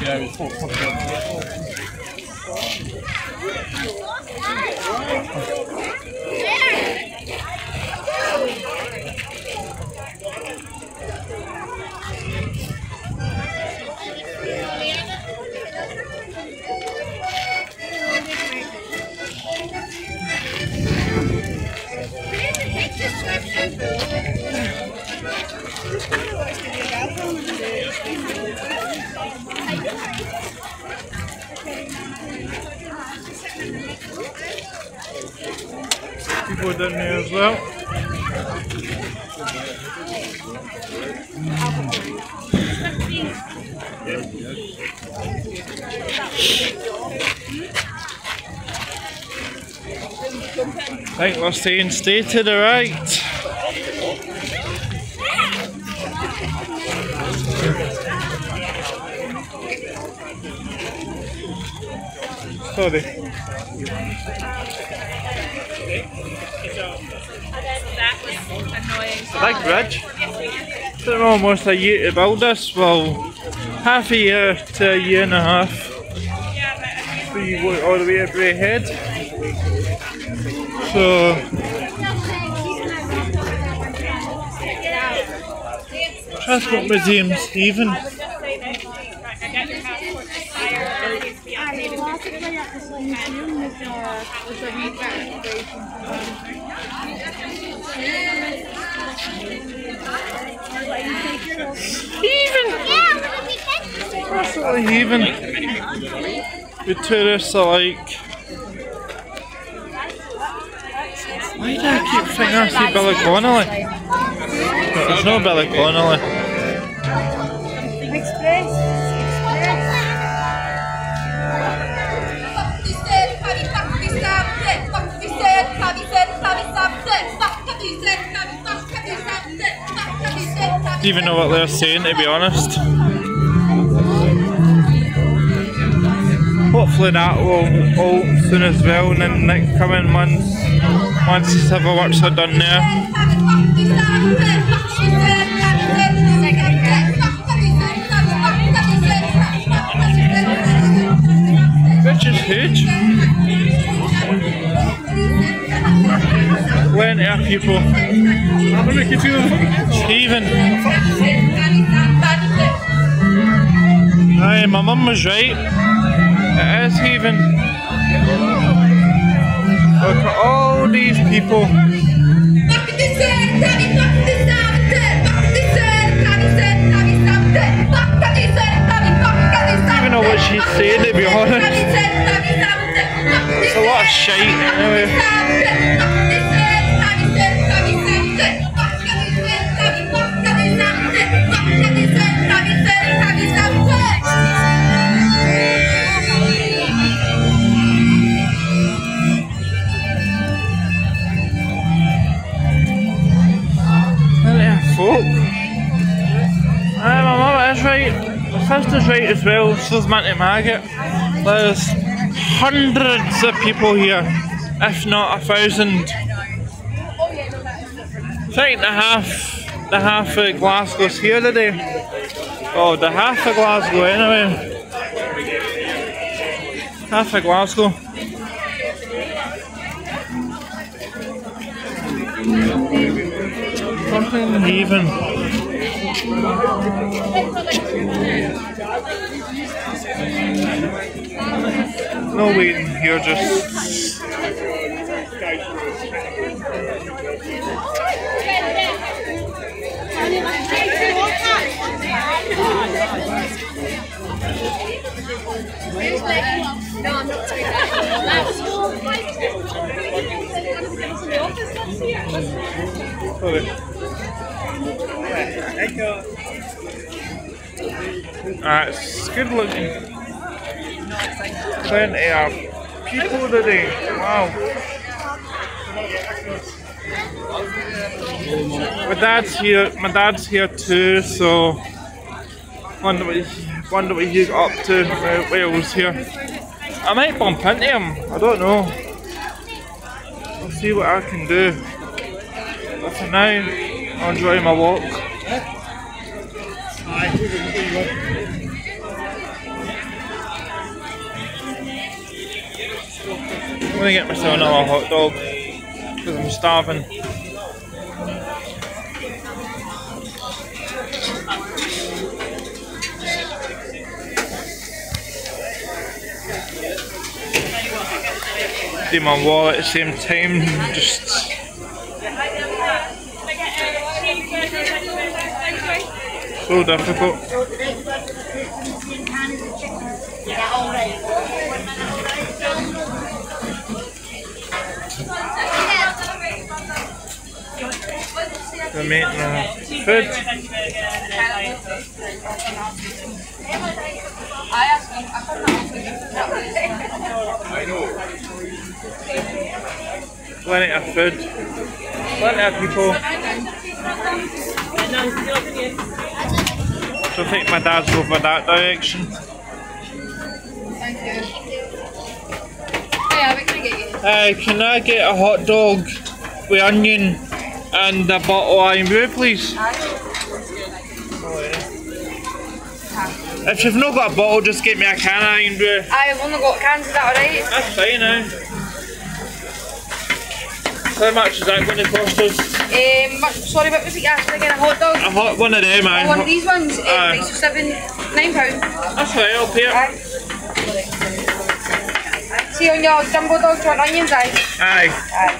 Yeah, it was. People down there as well. Mm. Right, we're staying stay to the right. Sorry. That was annoying. Big bridge. Took almost a year to build this. Well, half a year to a year and a half. Yeah, but I mean, So you go all the way to Braehead. So Transport Museum Stephen. I was just saying that, like, I got your passport expired, and it needs to be updated. Absolutely heaving. The tourists are like. Why do I keep thinking I see Billy Connolly? But there's no Billy Connolly. Don't even know what they're saying to be honest. Hopefully that will all soon as well in the next coming months once the civil works are done there. Which is huge. Of people. How do make you feel? Stephen. Aye, my mum was right. It is heaving. Look at all these people. I don't even know what she's saying to be honest. It's a lot of shite anyway. Sister's right as well. So's Manty Maggot. There's hundreds of people here, if not a thousand. Think the half, the half of Glasgow's here today. Oh, the half of Glasgow anyway. Half of Glasgow. Fucking heaving. No waiting here, just. Ah, it's good looking. Plenty of people today. Wow. My dad's here. My dad's here too. So wonder what he, wonder what he got up to uh, Wales here. I might bump into him. I don't know. I'll see what I can do. For now, I'll enjoy my walk. I'm gonna get myself another hot dog because I'm starving. Do my wallet at the same time, just so difficult. The maintenance uh, food. Plenty of food. Plenty of people. So I think my dad's over that direction. Hey, what can I get you? Uh, can I get a hot dog with onion and a bottle of Irn-Bru, please? If you've not got a bottle, just get me a can of Irn-Bru. I've only got cans, is that alright? That's fine now. How much is that going to cost us? Um, sorry, what was it you asked again? A hot dog? A hot one of them, man. One of these ones, uh, Aye. price of seven, nine pounds. That's right, I'll pay it. Aye. See on your jumbo dog, do you want onions? Aye. Aye. Aye.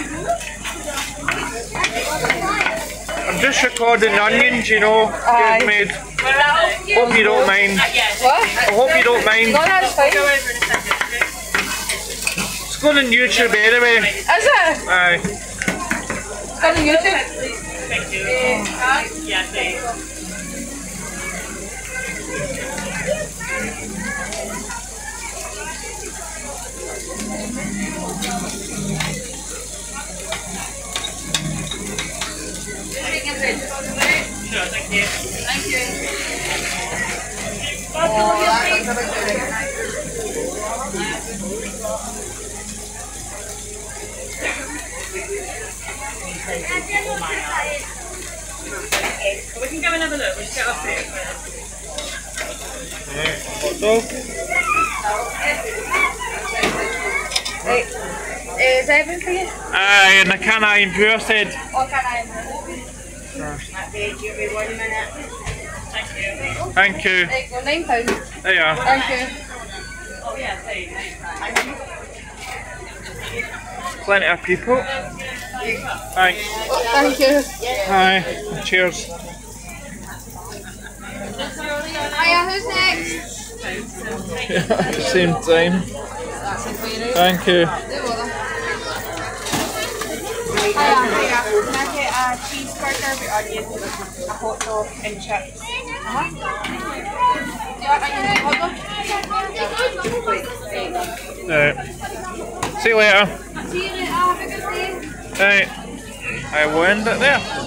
I'm just recording onions, you know, Aye. made. Hope you don't mind. What? I hope you don't mind. No, that's fine. It's going on YouTube anyway. Is it? Aye. Standing in it. Sure, thank you. Thank you. Oh, We can go another look. We'll just get off it. Hot dog. Right. Is everything for you? Aye, and a can of Irn-Bru, I said. Or can I? Thank you. Right, well, nine pounds. There you are. Thank you. Plenty of people. Thanks. Thank you. Hi. Cheers. Hiya, who's next? At the same time. Thank you. Hiya, hiya. Can I get a cheeseburger with onions, a hot dog and chips? Uh-huh. Do you want onions and hot dog? Right. See you later. I will end there.